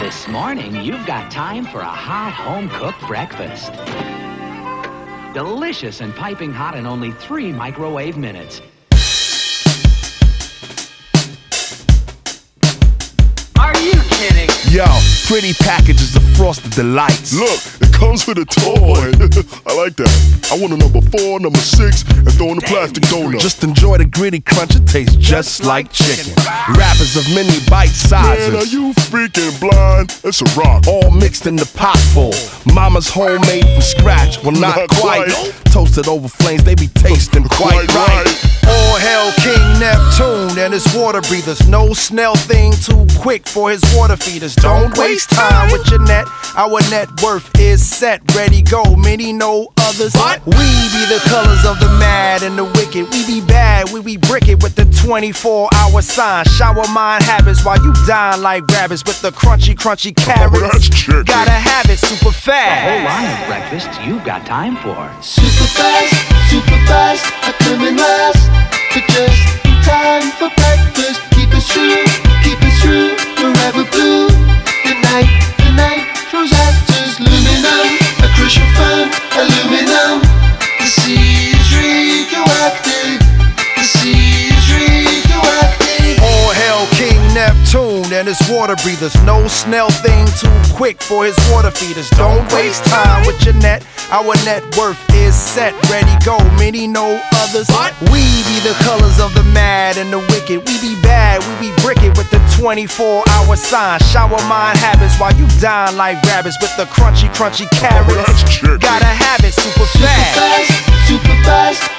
This morning, you've got time for a hot home-cooked breakfast. Delicious and piping hot in only three microwave minutes. Yo, pretty packages of frosted delights. Look, it comes with a toy. I like that. I want a number four, number six, and throw in a plastic donut. Just enjoy the gritty crunch, it tastes just like chicken. Wrappers of mini bite sizes. Man, are you freaking blind? It's a rock. All mixed in the pot full. Mama's homemade from scratch. Well, not, Not quite. quite. Toasted over flames, they be tasting quite, Quite right. right. All hail King Neptune and his water breathers. No snail thing too quick for his water feeders. Don't waste time with your net. Our net worth is set, ready, go. Many know others. We be the colors of the mad and the wicked. We be bad, we be brick it with the 24 hour sign. Shower mind habits while you dine like rabbits with the crunchy, crunchy oh, carrots. that's chicken. Gotta have it super fast. A whole fast. line of breakfasts you've got time for. Super fast, super fast, I come in last. But just in time for breakfast. Keep it true, keep it true, forever blue. The night, the night throws actors, aluminum, a crucial firm, aluminum. The sea is radioactive, the sea is radioactive. All hail King Neptune and his water breathers. No snail thing too quick for his water feeders. Don't waste time with your net. Our net worth is set, ready, go. Many know others. We be the colors of the mad and the wicked. We be bad, we be bricket with the 24 hour sign. Shower mind habits while you dine like rabbits with the crunchy, crunchy carrots. Gotta have it super fast. fast, super fast,